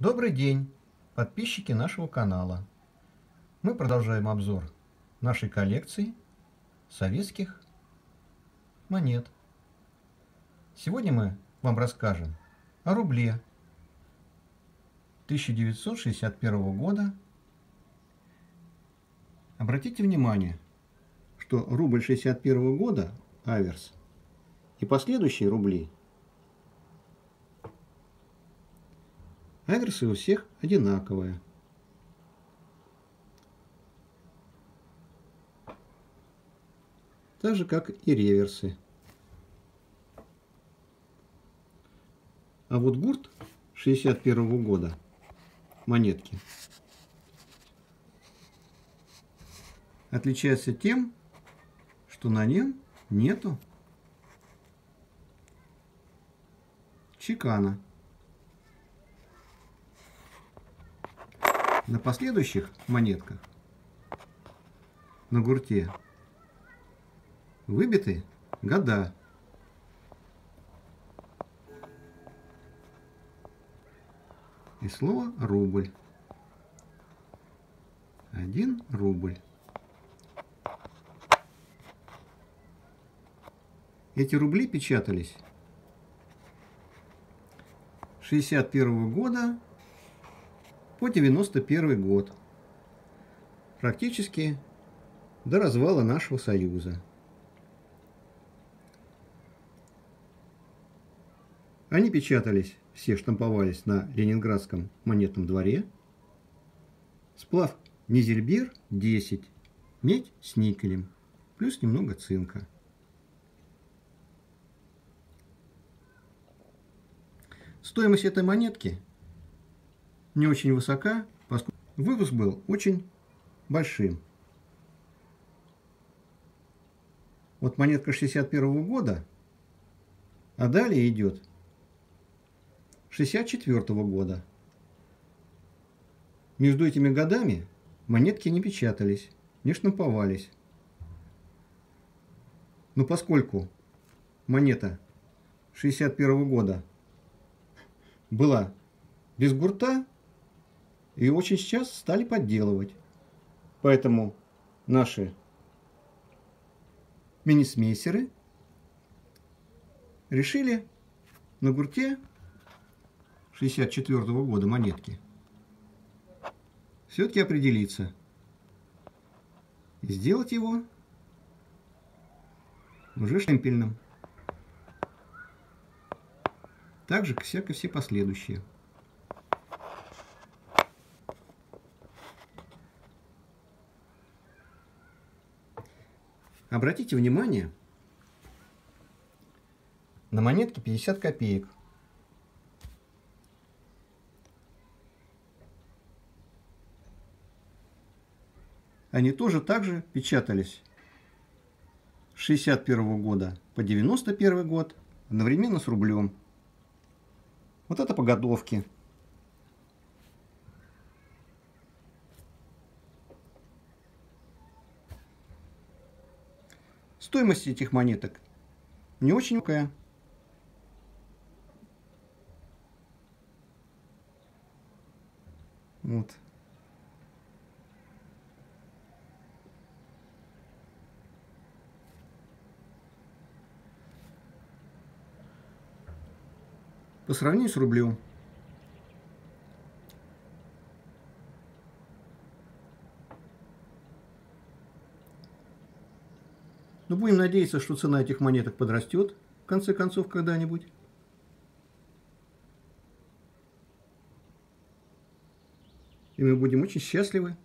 Добрый день, подписчики нашего канала. Мы продолжаем обзор нашей коллекции советских монет. Сегодня мы вам расскажем о рубле 1961 года. Обратите внимание, что рубль 61 года, аверс, и последующие рубли Аверсы у всех одинаковые. Так же, как и реверсы. А вот гурт 61 -го года, монетки, отличается тем, что на нем нету чекана. На последующих монетках на гурте выбиты года. И слово рубль. Один рубль. Эти рубли печатались 61 года по 91 год, практически до развала нашего Союза. Они печатались, все штамповались на Ленинградском монетном дворе. Сплав Низельбир 10, медь с никелем, плюс немного цинка. Стоимость этой монетки не очень высока, поскольку выпуск был очень большим. Вот монетка 61 -го года, а далее идет 64 -го года. Между этими годами монетки не печатались, не штамповались. Но поскольку монета 61 -го года была без гурта, и очень сейчас стали подделывать. Поэтому наши минисмейсеры решили на гурте 64 -го года монетки все-таки определиться и сделать его уже штемпельным. Так же, как все последующие. Обратите внимание на монетки 50 копеек. Они тоже также печатались с 61 года по 91 год одновременно с рублем. Вот это погодовки. Стоимость этих монеток не очень высокая. Вот. По сравнению с рублем. Но будем надеяться, что цена этих монеток подрастет, в конце концов, когда-нибудь. И мы будем очень счастливы,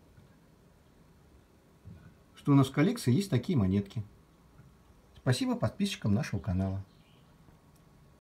что у нас в коллекции есть такие монетки. Спасибо подписчикам нашего канала.